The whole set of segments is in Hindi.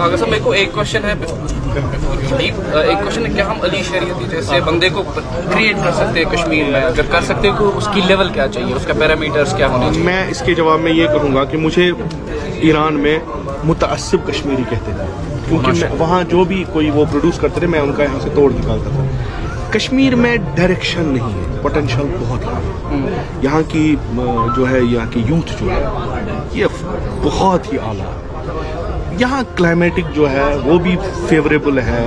अगर सर मेरे को एक क्वेश्चन है। एक क्वेश्चन है क्या हम अली शरीयती जैसे बंदे को क्रिएट कर सकते हैं कश्मीर में? अगर कर सकते हैं तो उसकी लेवल क्या चाहिए उसका पैरामीटर्स क्या होने चाहिए? मैं इसके जवाब में ये कहूँगा कि मुझे ईरान में मुतअसब कश्मीरी कहते थे। क्योंकि मैं वहाँ जो भी कोई वो प्रोड्यूस करते थे मैं उनका यहाँ से तोड़ निकालता था। कश्मीर में डायरेक्शन नहीं है पोटेंशियल बहुत है। यहाँ की जो है यहाँ की यूथ जो है ये बहुत ही आला है। यहाँ क्लाइमेटिक जो है वो भी फेवरेबल है।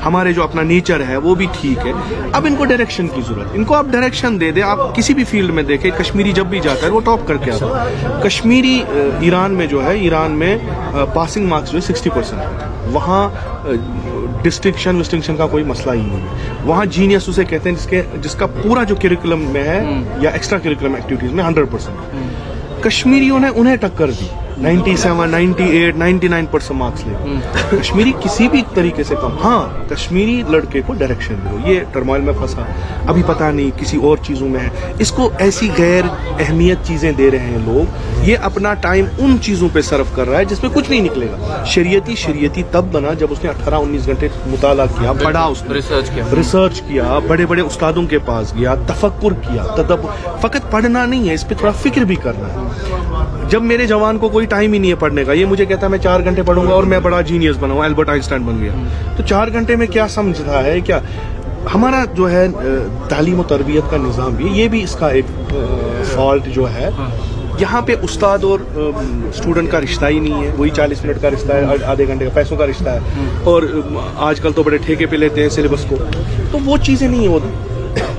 हमारे जो अपना नेचर है वो भी ठीक है। अब इनको डायरेक्शन की ज़रूरत। इनको आप डायरेक्शन दे दे आप किसी भी फ़ील्ड में देखें कश्मीरी जब भी जाता है वो टॉप करके आता है। कश्मीरी ईरान में जो है ईरान में पासिंग मार्क्स जो है सिक्सटी परसेंट वहाँ डिस्टिंक्शन विस्टिंक्शन का कोई मसला ही नहीं है। वहाँ जीनियस उसे कहते हैं जिसके जिसका पूरा जो करिकुलम में है या एक्स्ट्रा करिकुलम एक्टिविटीज़ में हंड्रेड परसेंट कश्मीरियों ने उन्हें टक्कर दी। 97, 98, 99 परसेंट मार्क्स ले। कश्मीरी किसी भी तरीके से कम। हाँ कश्मीरी लड़के को डायरेक्शन दो। ये टर्मोइल में फंसा। अभी पता नहीं किसी और चीज़ों में है। इसको ऐसी गैर अहमियत चीज़ें दे रहे हैं लोग। ये अपना टाइम उन चीज़ों पे सर्व कर रहा है जिसमें कुछ नहीं निकलेगा। शरीयती शरीयती तब बना जब उसने 18-19 घंटे मुताला किया पढ़ा उसने। रिसर्च किया। रिसर्च किया बड़े बड़े उस्तादों के पास गया तफक्कुर किया। तदब फकत पढ़ना नहीं है इस पर थोड़ा फ़िक्र भी करना है। जब मेरे जवान को कोई टाइम ही नहीं है पढ़ने का। ये मुझे कहता है, मैं चार घंटे पढ़ूँगा और मैं बड़ा जीनियस बनाऊँगा एल्बर्ट आइंस्टाइन बन गया। तो चार घंटे में क्या समझता है? क्या हमारा जो है तालीम और तरबियत का निज़ाम भी, ये भी इसका एक फॉल्ट जो है। यहाँ पे उस्ताद और स्टूडेंट का रिश्ता ही नहीं है। वही चालीस मिनट का रिश्ता है, आधे घंटे का पैसों का रिश्ता है। और आजकल तो बड़े ठेके पे लेते हैं सिलेबस को। तो वो चीज़ें नहीं होती।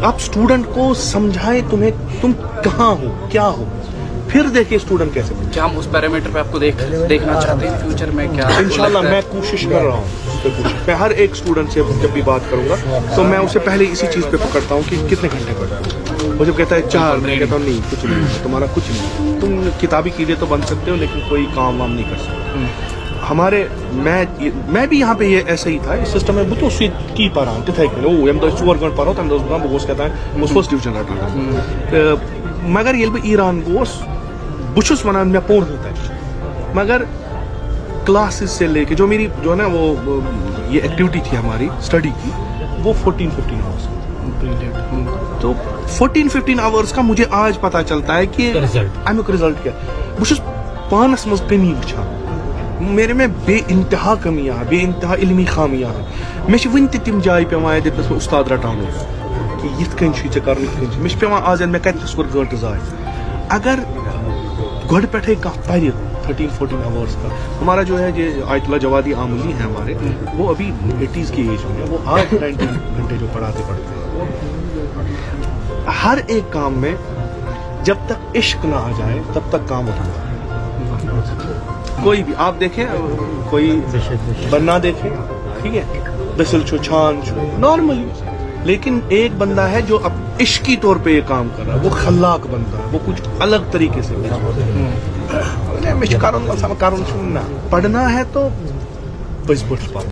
आप स्टूडेंट को समझाएँ तुम्हें, तुम कहाँ हो, क्या हो? फिर देखिए स्टूडेंट कैसे बनते क्या हम उस पैरामीटर पे आपको देख देखना चाहते हैं? फ्यूचर में क्या इंशाल्लाह मैं कोशिश कर रहा हूँ उस मैं हर एक स्टूडेंट से जब भी बात करूँगा तो मैं उसे पहले इसी चीज़ पे पकड़ता हूँ कि कितने घंटे पढ़ते हो। वो जब कहता है चार मैं कहता हूँ नहीं कुछ नहीं तुम्हारा कुछ नहीं। तुम किताबी कीड़े तो बन सकते हो लेकिन कोई काम वाम नहीं कर सकते। हमारे मैं मैं भी यहाँ पे ये ऐसा ही था इस सिस्टम में बुतो स्वीट की पारा तिथे ओ एम दो चोर गण पारो तम दोस गण बोस कहता है मुस फ़र्स्ट डिवीज़न रटा मगर ये ईरान गोस बुशुस वनान मैं पोन होता है। मगर क्लासेस से लेके जो मेरी जो है ना वो, वो ये एक्टिविटी थी हमारी स्टडी की वो 14 15 आवर्स तो 14 15 आवर्स का मुझे आज पता चलता है कि अमुक रिज़ल्ट क्या बह छुस पानस मज कमी वुछान मेरे में बे इंतहा कमियाँ हैं बे इंतहा इल्मी खामियाँ हैं। मे वन तिम जाय पेवान दिस उस्ताद रटान कि कन कर मे पेवान आज मे कतस कोर गंट जाय अगर गोड पे कह पर थर्टीन फोर्टीन आवर्स का। हमारा जो है ये आयतुल्ला जवादी आमली है हमारे वो अभी एटीज की एज में वो आज नाइनटीन घंटे जो पढ़ाते पढ़ते हैं। हर एक काम में जब तक इश्क ना आ जाए तब तक काम है। कोई भी आप देखें कोई बन्ना देखें ठीक है? दसल छो छान छो नॉर्मली लेकिन एक बंदा है जो अब इश्की तौर पे ये काम कर रहा है। वो खल्लाक बनता है। वो कुछ अलग तरीके से मैं कारण पढ़ना है तो बस बस